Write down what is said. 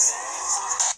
Gracias.